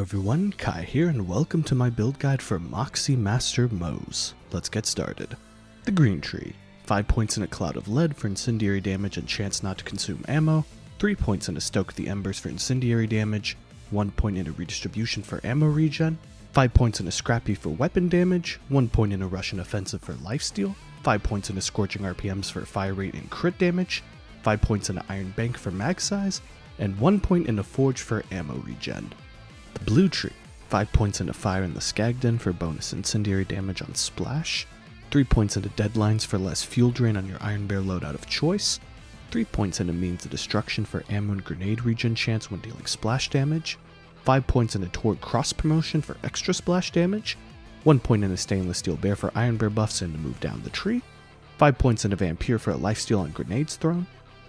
everyone, Kai here and welcome to my build guide for Moxxi Master Moze. Let's get started. The Green Tree. 5 points in a Cloud of Lead for incendiary damage and chance not to consume ammo, 3 points in a Stoke the Embers for incendiary damage, 1 point in a Redistribution for ammo regen, 5 points in a Scrappy for weapon damage, 1 point in a Rushin' Offensive for lifesteal, 5 points in a Scorching RPMs for fire rate and crit damage, 5 points in an Iron Bank for mag size, and 1 point in a Forge for ammo regen. Blue Tree. 5 points into Fire in the Skag Den for bonus incendiary damage on Splash. 3 points into Deadlines for less fuel drain on your Iron Bear loadout of choice. 3 points into Means of Destruction for ammo and grenade regen chance when dealing splash damage. 5 points into Torgue Cross Promotion for extra splash damage. 1 point into Stainless Steel Bear for Iron Bear buffs and to move down the tree. 5 points into Vampyr for a lifesteal on grenades thrown.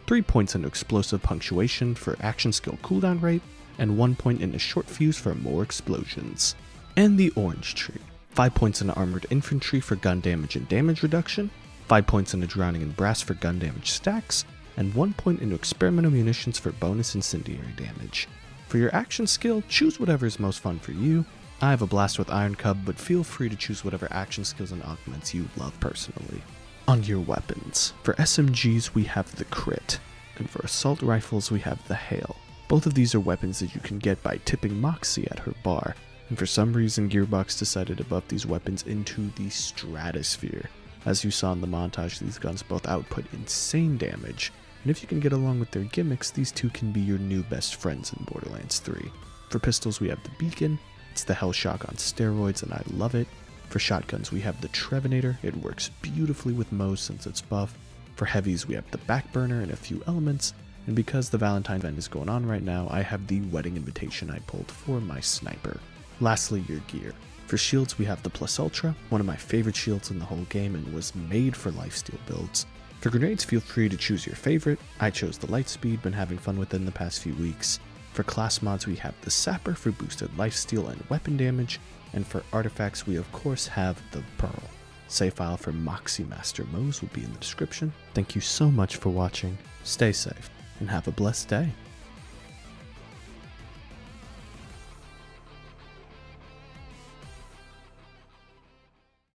3 points into Explosive Punctuation for action skill cooldown rate and 1 point in a short fuse for more explosions. And the Orange Tree. 5 points in Armored Infantry for gun damage and damage reduction, 5 points in Drowning in Brass for gun damage stacks, and 1 point into Experimental Munitions for bonus incendiary damage. For your action skill, choose whatever is most fun for you. I have a blast with Iron Cub, but feel free to choose whatever action skills and augments you love personally. On your weapons, for SMGs we have the Crit, and for assault rifles we have the Hail. Both of these are weapons that you can get by tipping Moxxi at her bar, and for some reason Gearbox decided to buff these weapons into the stratosphere. As you saw in the montage, these guns both output insane damage, and if you can get along with their gimmicks, these two can be your new best friends in Borderlands 3. For pistols, we have the Beacon, it's the Hellshock on steroids, and I love it. For shotguns, we have the Trevinator, it works beautifully with Moze since it's buff. For heavies, we have the Backburner and a few elements, and because the Valentine event is going on right now, I have the wedding invitation I pulled for my sniper. Lastly, your gear. For shields, we have the Plus Ultra, one of my favorite shields in the whole game and was made for lifesteal builds. For grenades, feel free to choose your favorite. I chose the Lightspeed, been having fun with it in the past few weeks. For class mods, we have the Sapper for boosted lifesteal and weapon damage, and for artifacts, we of course have the Pearl. Save file for Moxxi Master Moze will be in the description. Thank you so much for watching. Stay safe and have a blessed day.